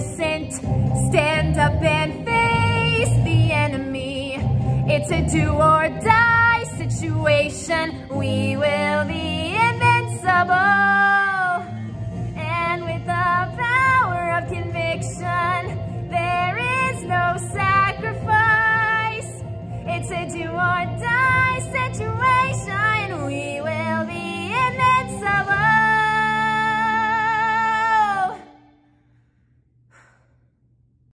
innocent. Stand up and face the enemy. It's a do or die situation. We will be invincible. And with the power of conviction, there is no sacrifice. It's a do or die.